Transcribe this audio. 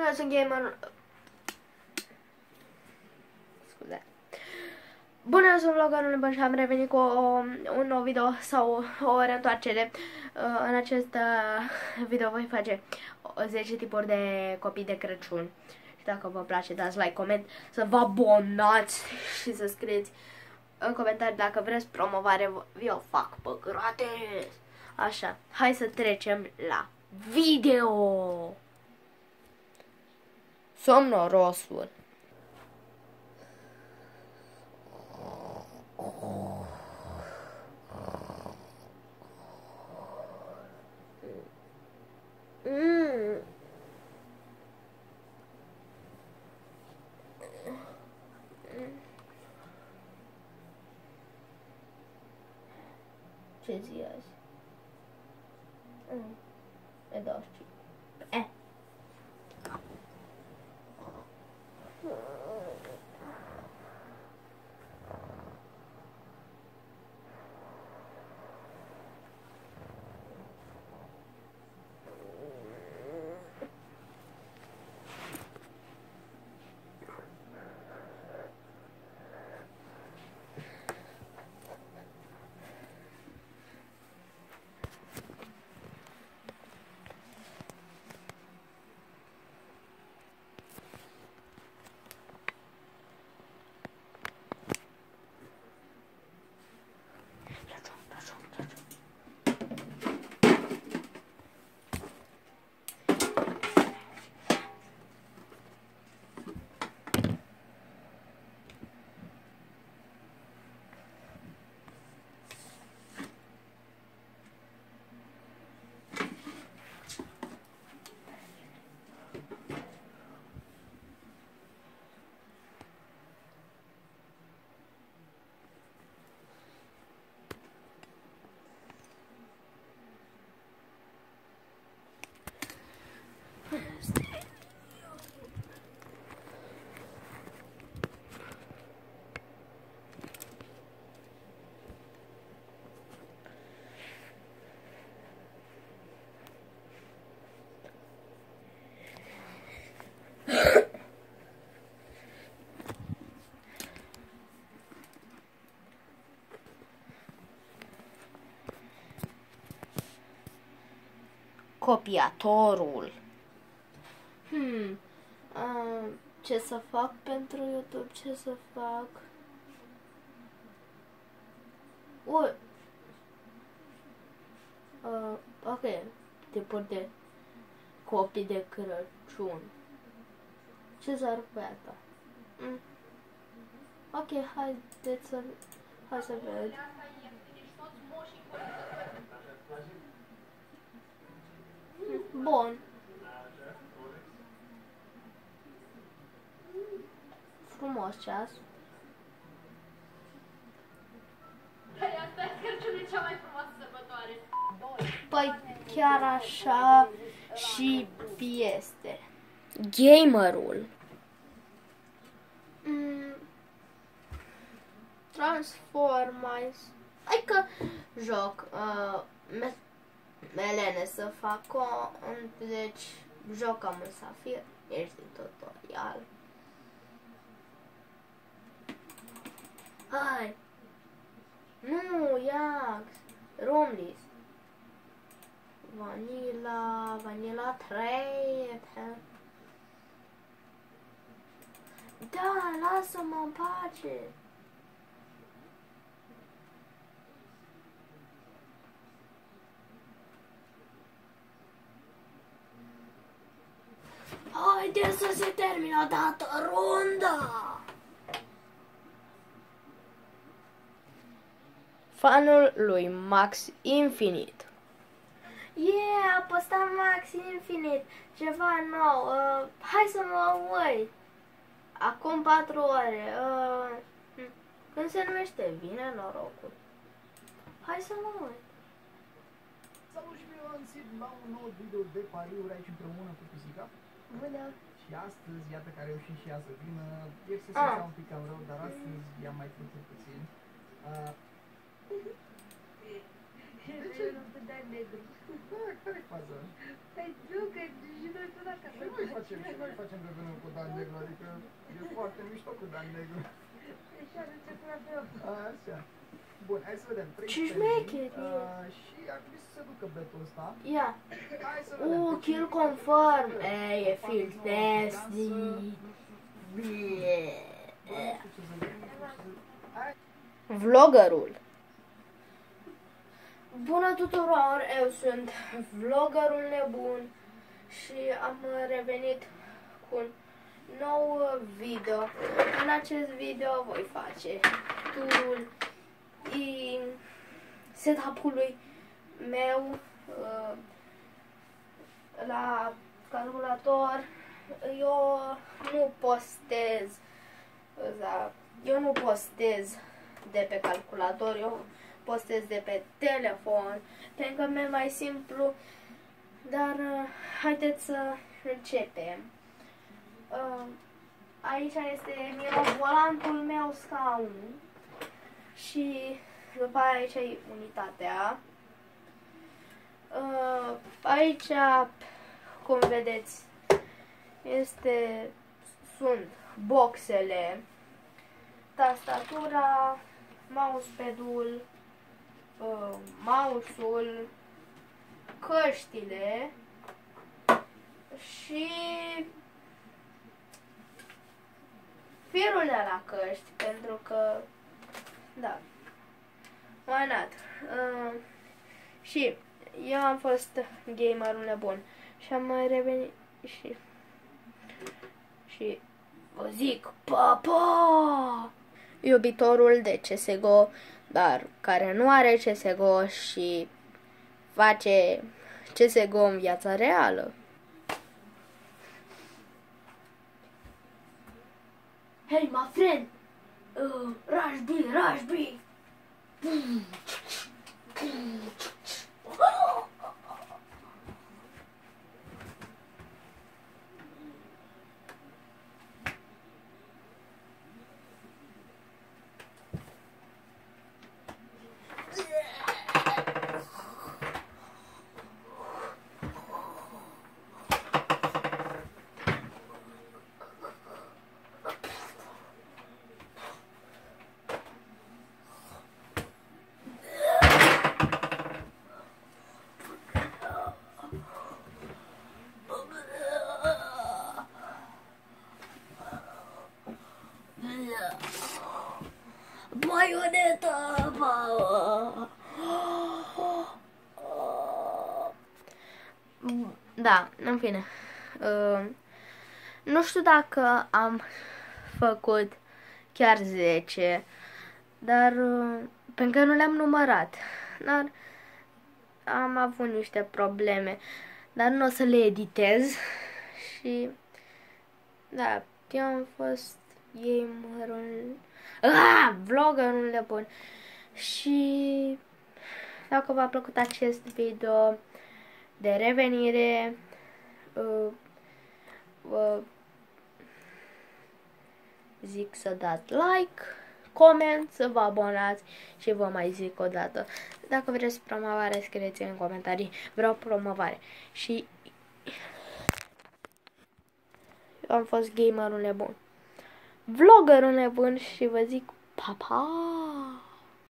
Bună, eu sunt gamer... Scuze. Bună, eu sunt vloggerul Liban și am revenit cu o, un nou video sau o reîntoarcere. Uh, în acest uh, video voi face 10 tipuri de copii de Crăciun. Și dacă vă place, dați like, coment, să vă abonați și să scrieți în comentarii dacă vreți promovare, eu fac pe gratis. Așa, hai să trecem la video! Somnorosul Mm. Ce zi azi? Mm. E 25. Eh. Copiatorul. Hmm. Uh, ce să fac pentru YouTube? Ce să fac? Ui. Uh, ok. Tipuri de copii de Crăciun. Ce s-ar putea ta? Mm. Ok, haideți să... Hai să vedem. Bun. Frumos ceas. Asta e cea mai frumoasă sărbătoare. Păi chiar așa și este. Gamerul. Mm. Transformice. Adică joc. Uh, me- melene să fac o, deci jocam în safir, ești din tutorial. Hai! Nu, Iax! Rumlis! Vanilla, Vanilla 3, Da, lasă-mă în pace! Haide să se termină dată runda! Fanul lui Max Infinite Yeah, a postat Max Infinite, ceva nou, uh, hai să mă uit. Acum 4 ore, uh, când se numește? Vine norocul. Hai să mă uit. Salut și bine v-am găsit la un nou video de pariuri aici împreună cu pisica. Bună. Și astăzi, iată că a reușit și ea să vină. Ieri se Ah. simțea un pic cam rău, dar astăzi i-am mai făcut puțin. Uh, ce? Eu nu dai negru. Da, care-i faza? Păi nu, că și noi tot dacă Și noi facem, și noi facem revenul cu Dan Negru, adică e foarte mișto cu Dan Negru. Deci are ciocolată eu. Așa. Bun, hai să vedem. Trei Ce spending. șmecher e. Uh, și ar trebui să se ducă betul ăsta. Ia. Hai să vedem. Uh, Deci, kill e- confirm. e- Ei, e field testing. Bă, nu știu ce să zic, nu știu ce să zic. Hai. Vloggerul. Bună tuturor, eu sunt vloggerul nebun și am revenit cu un nou video. În acest video voi face turul in setup-ului meu uh, la calculator. Eu nu postez da, eu nu postez de pe calculator, eu postez de pe telefon, pentru că mi-e mai simplu, dar uh, haideți să începem. Uh, aici este mirobolantul meu scaun și după aia aici e unitatea. Uh, aici, cum vedeți, este, sunt boxele, tastatura, mousepadul, uh, mouse-ul, căștile și firul de la căști, pentru că, da, why not? Uh, și eu am fost gamerul nebun și am mai revenit și și vă zic pa, pa! Iubitorul de CSGO, dar care nu are CSGO și face CSGO în viața reală. Hey, my friend! Uh, rush B, rush B! Maioneta, mă! Da, în fine. Uh, nu știu dacă am făcut chiar 10, dar uh, pentru că nu le-am numărat. Dar am avut niște probleme, dar nu o să le editez și da, eu am fost gamerul, ah, vloggerul nebun și dacă v-a plăcut acest video de revenire, uh, vă zic să dați like, coment, să vă abonați și vă mai zic o dată. Dacă vreți promovare, scrieți în comentarii. Vreau promovare. Și eu am fost gamerul nebun. Vloggerul nebun și vă zic 泡泡。